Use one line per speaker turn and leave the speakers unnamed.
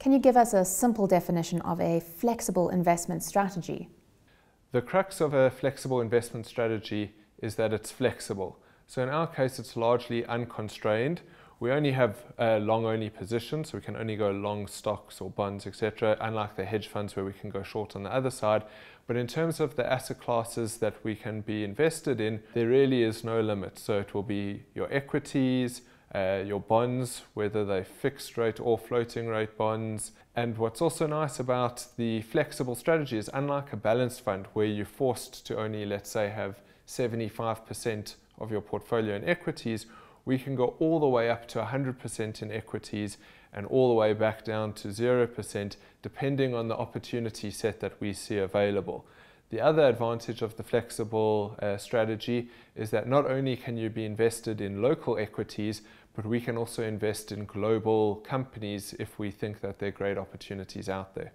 Can you give us a simple definition of a flexible investment strategy?
The crux of a flexible investment strategy is that it's flexible. So in our case, it's largely unconstrained. We only have a long only position, so we can only go long stocks or bonds, etc., unlike the hedge funds where we can go short on the other side. But in terms of the asset classes that we can be invested in, there really is no limit. So it will be your equities, uh, your bonds, whether they're fixed rate or floating rate bonds. And what's also nice about the flexible strategy is unlike a balanced fund where you're forced to only, let's say, have 75% of your portfolio in equities, we can go all the way up to 100% in equities and all the way back down to 0% depending on the opportunity set that we see available. The other advantage of the flexible uh, strategy is that not only can you be invested in local equities, but we can also invest in global companies if we think that there are great opportunities out there.